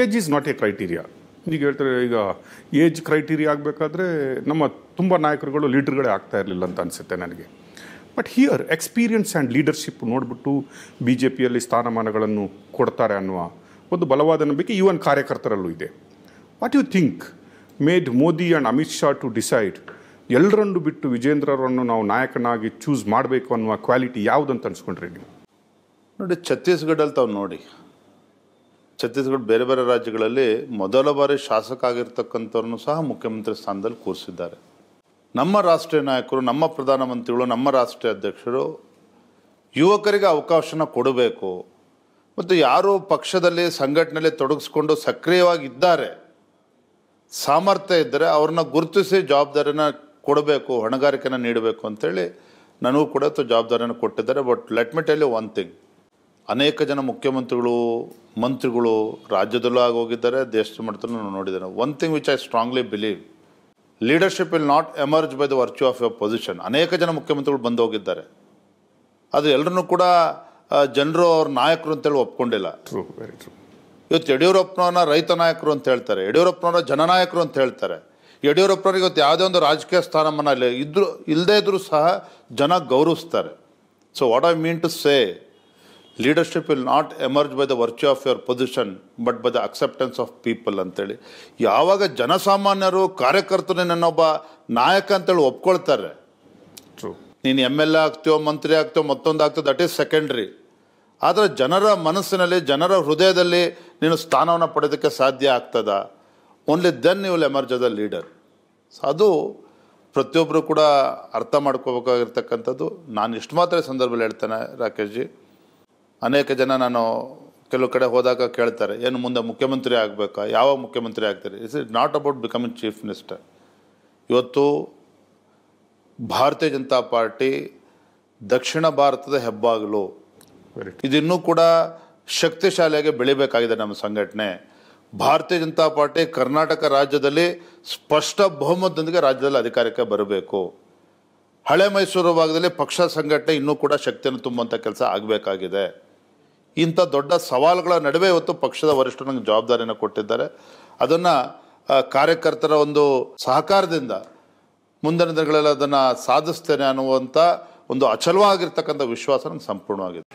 Age is not a criteria ಈಗ ಹೇಳ್ತಾರೆ, ಈಗ ಏಜ್ ಕ್ರೈಟೀರಿಯಾ ಆಗಬೇಕಾದ್ರೆ ನಮ್ಮ ತುಂಬ ನಾಯಕರುಗಳು ಲೀಡರ್ಗಳೇ ಆಗ್ತಾ ಇರಲಿಲ್ಲ ಅಂತ ಅನಿಸುತ್ತೆ ನನಗೆ. But here experience and leadership ನೋಡಿಬಿಟ್ಟು ಬಿ ಜೆ ಪಿಯಲ್ಲಿ ಸ್ಥಾನಮಾನಗಳನ್ನು ಕೊಡ್ತಾರೆ ಅನ್ನುವ ಒಂದು ಬಲವಾದ ನಂಬಿಕೆ ಈವನ್ ಕಾರ್ಯಕರ್ತರಲ್ಲೂ ಇದೆ. What you think made Modi and Amit Shah to decide ಎಲ್ಲರನ್ನು ಬಿಟ್ಟು ವಿಜೇಂದ್ರರನ್ನು ನಾವು ನಾಯಕನಾಗಿ ಚೂಸ್ ಮಾಡಬೇಕು ಅನ್ನುವ ಕ್ವಾಲಿಟಿ ಯಾವುದಂತ ಅನ್ಸ್ಕೊಂಡ್ರಿ ನೀವು? ನೋಡಿ ಛತ್ತೀಸ್ಗಢಲ್ಲಿ ತಾವು ನೋಡಿ ಛತ್ತೀಸ್ಗಢ ಬೇರೆ ಬೇರೆ ರಾಜ್ಯಗಳಲ್ಲಿ ಮೊದಲ ಬಾರಿ ಶಾಸಕ ಆಗಿರ್ತಕ್ಕಂಥವ್ರನ್ನು ಸಹ ಮುಖ್ಯಮಂತ್ರಿ ಸ್ಥಾನದಲ್ಲಿ ಕೂರಿಸಿದ್ದಾರೆ. ನಮ್ಮ ರಾಷ್ಟ್ರೀಯ ನಾಯಕರು, ನಮ್ಮ ಪ್ರಧಾನಮಂತ್ರಿಗಳು, ನಮ್ಮ ರಾಷ್ಟ್ರೀಯ ಅಧ್ಯಕ್ಷರು ಯುವಕರಿಗೆ ಅವಕಾಶನ ಕೊಡಬೇಕು. ಮತ್ತು ಯಾರು ಪಕ್ಷದಲ್ಲಿ, ಸಂಘಟನೆಯಲ್ಲಿ ತೊಡಗಿಸ್ಕೊಂಡು ಸಕ್ರಿಯವಾಗಿ ಇದ್ದಾರೆ ಸಾಮರ್ಥ್ಯ ಇದ್ದರೆ ಅವ್ರನ್ನ ಗುರುತಿಸಿ ಜವಾಬ್ದಾರಿನ ಕೊಡಬೇಕು, ಹೊಣೆಗಾರಿಕೆನ ನೀಡಬೇಕು ಅಂತೇಳಿ ನನಗೂ ಕೂಡ ಜವಾಬ್ದಾರಿಯನ್ನು ಕೊಟ್ಟಿದ್ದಾರೆ. But let me tell one thing ಅನೇಕ ಜನ ಮುಖ್ಯಮಂತ್ರಿಗಳು ಮಂತ್ರಿಗಳು ರಾಜ್ಯದಲ್ಲೂ ಆಗಿ ಹೋಗಿದ್ದಾರೆ ದೇಶದ ಮಟ್ಟದಲ್ಲೂ ನಾವು ನೋಡಿದ್ದೇನೆ. One thing which I strongly believe leadership will not emerge by the virtue of your position ಅನೇಕ ಜನ ಮುಖ್ಯಮಂತ್ರಿಗಳು ಬಂದು ಹೋಗಿದ್ದಾರೆ. ಅದು ಎಲ್ಲರನ್ನೂ ಕೂಡ ಜನರು ಅವ್ರ ನಾಯಕರು ಅಂತೇಳಿ ಒಪ್ಕೊಂಡಿಲ್ಲ. ಟ್ರೂ ವೆರಿ ಟ್ರೂ ಇವತ್ತು ಯಡಿಯೂರಪ್ಪನವ್ರನ್ನ ರೈತ ನಾಯಕರು ಅಂತ ಹೇಳ್ತಾರೆ ಯಡಿಯೂರಪ್ಪನವ್ರ ಜನನಾಯಕರು ಅಂತ ಹೇಳ್ತಾರೆ. ಯಡಿಯೂರಪ್ಪನವ್ರಿಗೆ ಇವತ್ತು ಯಾವುದೇ ಒಂದು ರಾಜಕೀಯ ಸ್ಥಾನಮಾನ ಇಲ್ಲ ಇದ್ರು ಇಲ್ಲದೇ ಇದ್ರೂ ಸಹ ಜನ ಗೌರವಿಸ್ತಾರೆ. So what I mean to say leadership will not emerge by the virtue of your position but by the acceptance of people ಅಂತೇಳಿ. ಯಾವಾಗ ಜನಸಾಮಾನ್ಯರು ಕಾರ್ಯಕರ್ತರು ನನ್ನೊಬ್ಬ ನಾಯಕ ಅಂತೇಳಿ ಒಪ್ಕೊಳ್ತಾರೆ? ಟ್ರೂ ನೀನು ಎಂ ಎಲ್ ಎ ಆಗ್ತೀಯೋ ಮಂತ್ರಿ ಆಗ್ತೀಯೋ ಮತ್ತೊಂದು ಆಗ್ತೀಯೋ ದಟ್ ಈಸ್ ಸೆಕೆಂಡ್ರಿ ಆದರೆ ಜನರ ಮನಸ್ಸಿನಲ್ಲಿ ಜನರ ಹೃದಯದಲ್ಲಿ ನೀನು ಸ್ಥಾನವನ್ನು ಪಡೆಯೋದಕ್ಕೆ ಸಾಧ್ಯ ಆಗ್ತದ? Only then you will emerge the leader ಅದು ಪ್ರತಿಯೊಬ್ಬರು ಕೂಡ ಅರ್ಥ ಮಾಡ್ಕೋಬೇಕಾಗಿರ್ತಕ್ಕಂಥದ್ದು. ನಾನು ಇಷ್ಟು ಮಾತ್ರ ಸಂದರ್ಭದಲ್ಲಿ ಹೇಳ್ತೇನೆ ರಾಕೇಶ್ ಜಿ ಅನೇಕ ಜನ ನಾನು ಕೆಲವು ಕಡೆ ಹೋದಾಗ ಕೇಳ್ತಾರೆ ಏನು ಮುಂದೆ ಮುಖ್ಯಮಂತ್ರಿ ಆಗಬೇಕಾ? ಯಾವ ಮುಖ್ಯಮಂತ್ರಿ ಆಗ್ತಾರೆ? Is it not about becoming chief minister ಇವತ್ತು ಭಾರತೀಯ ಜನತಾ ಪಾರ್ಟಿ ದಕ್ಷಿಣ ಭಾರತದ ಹೆಬ್ಬಾಗಿಲು. ಇದಿನ್ನೂ ಕೂಡ ಶಕ್ತಿಶಾಲಿಯಾಗಿ ಬೆಳಿಬೇಕಾಗಿದೆ ನಮ್ಮ ಸಂಘಟನೆ. ಭಾರತೀಯ ಜನತಾ ಪಾರ್ಟಿ ಕರ್ನಾಟಕ ರಾಜ್ಯದಲ್ಲಿ ಸ್ಪಷ್ಟ ಬಹುಮತದೊಂದಿಗೆ ರಾಜ್ಯದಲ್ಲಿ ಅಧಿಕಾರಕ್ಕೆ ಬರಬೇಕು. ಹಳೆ ಮೈಸೂರು ಭಾಗದಲ್ಲಿ ಪಕ್ಷ ಸಂಘಟನೆ ಇನ್ನೂ ಕೂಡ ಶಕ್ತಿಯನ್ನು ತುಂಬುವಂಥ ಕೆಲಸ ಆಗಬೇಕಾಗಿದೆ. ಇಂಥ ದೊಡ್ಡ ಸವಾಲುಗಳ ನಡುವೆ ಇವತ್ತು ಪಕ್ಷದ ವರಿಷ್ಠರು ನಂಗೆ ಜವಾಬ್ದಾರಿಯನ್ನು ಕೊಟ್ಟಿದ್ದಾರೆ. ಅದನ್ನು ಕಾರ್ಯಕರ್ತರ ಒಂದು ಸಹಕಾರದಿಂದ ಮುಂದಿನ ದಿನಗಳಲ್ಲಿ ಅದನ್ನು ಸಾಧಿಸ್ತೇನೆ ಅನ್ನುವಂಥ ಒಂದು ಅಚಲವಾಗಿರ್ತಕ್ಕಂಥ ವಿಶ್ವಾಸ ನಂಗೆ ಸಂಪೂರ್ಣವಾಗಿದೆ.